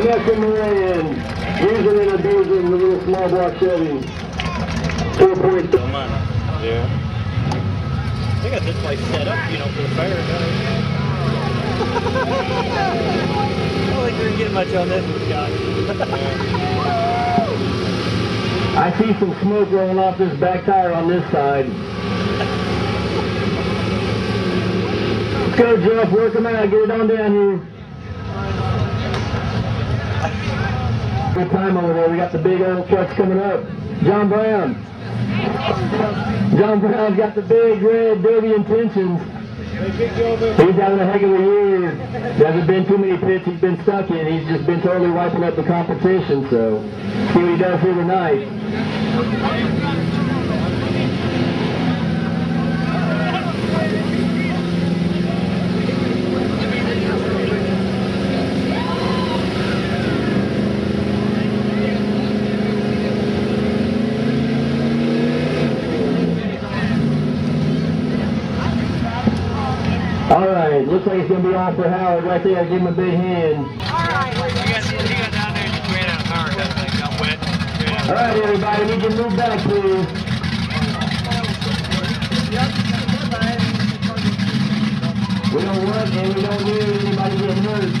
Justin Moran, using and abusing the little small block Chevy. 4.3. Yeah. They got this place set up, you know, for the fire. I don't think we're gonna get much on this one, Scott. I see some smoke rolling off this back tire on this side. Let's go, Jeff. Work them out. Get it on down here. Good time over there. We got the big old trucks coming up. John Brown. John Brown's got the big red dirty intentions. He's having a heck of a year. There hasn't been too many pits he's been stuck in. He's just been totally wiping up the competition. So see what he does here tonight. All right, looks like it's gonna be all for Howard right there. Give him a big hand. You got, you got down there just ran out All right, everybody, you to move back, please. We don't want and we don't need anybody getting hurt.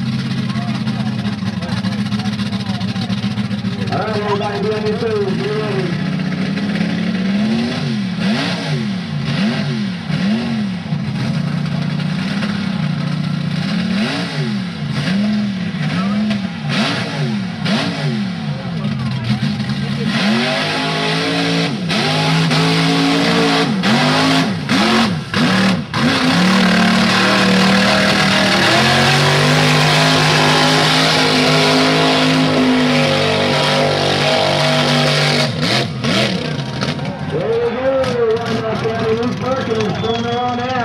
All right, everybody, on your toes. going on now.